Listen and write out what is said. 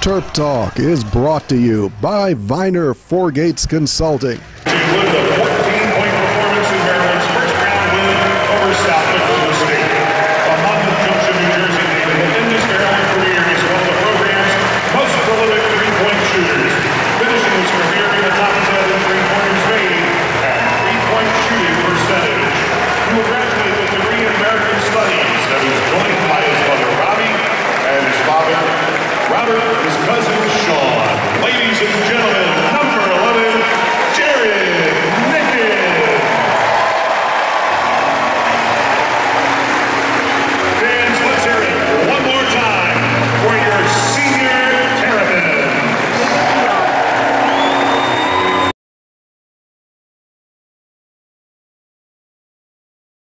Terp Talk is brought to you by Viner Four Gates Consulting.